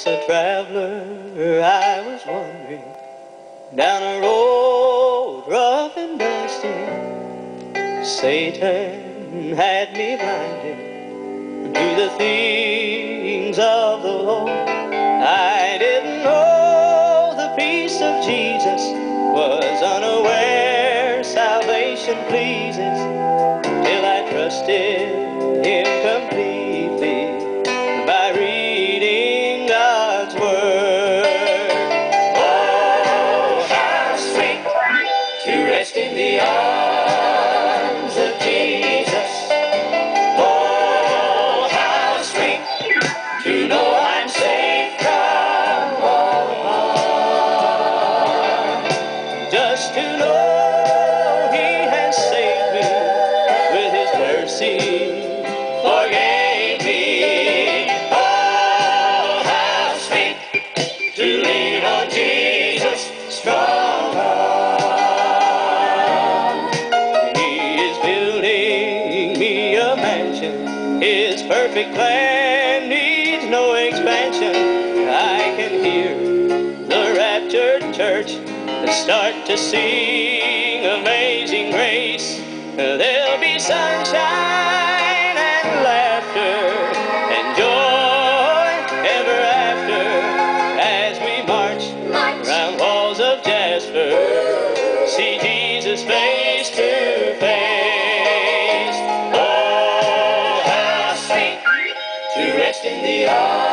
Once a traveler, I was wandering down a road rough and dusty. Satan had me blinded to the things of the Lord. I didn't know the peace of Jesus was unaware salvation pleases till I trusted Him completely in the arms of Jesus. Oh, how sweet to know I'm safe. Just to know He has saved me with His mercy, forgave me. Oh, how sweet to Jesus' strong His perfect plan needs no expansion. I can hear the raptured church start to sing Amazing Grace. There'll be sunshine and laughter and joy ever after as we march round walls of jasper. See Jesus face the arms